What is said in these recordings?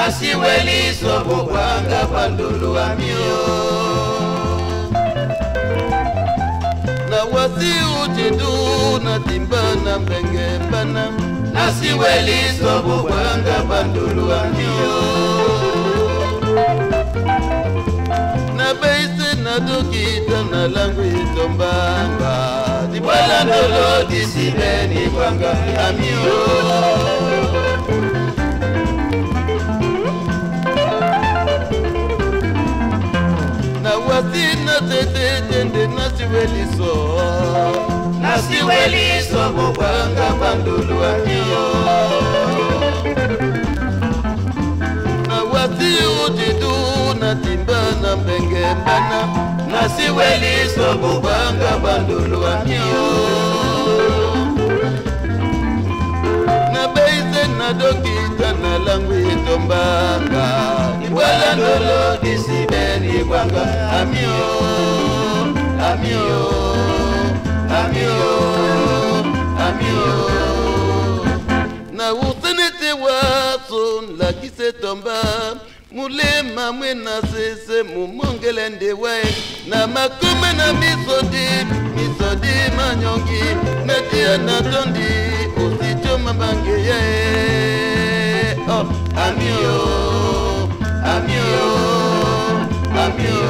nasiweliso bobwanga bandulu amio na wasi ujidu na mbengembana nasiweliso bobwanga bandulu amio na beise nadokita na langu itombanga dibalandolo disibeni bwanga amio wasi natetetende nasiweliso nasiweliso bobwanga bandulu amio na wasi ujidu natimba na mbengembana nasiweliso bobwanga bandulu na beise nadokita na langu itombanga dibalandolo disibeni bwanga amio ami o ami o ami o na wusene te waso nlakise tomba. Mulema mwena sese mumongele nde wae. Na makome na misodi misodi manyongi. Natia natondi osico mabange ye. Oh, amio amio amio.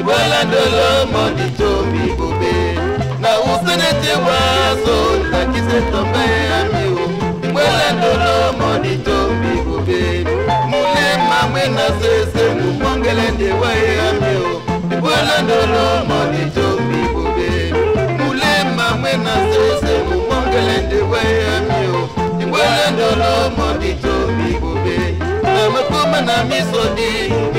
Ibolando lomo ni tobi bobe Na usene te wazo na kise tombe ami o lo lomo ni tobi bobe Mule mamwe na sese mumongele te wae ami o lo lomo ni tobi bobe Mule mamwe na sese mumongele te wae ami o lo lomo ni tobi bobe Na mekoma na misodi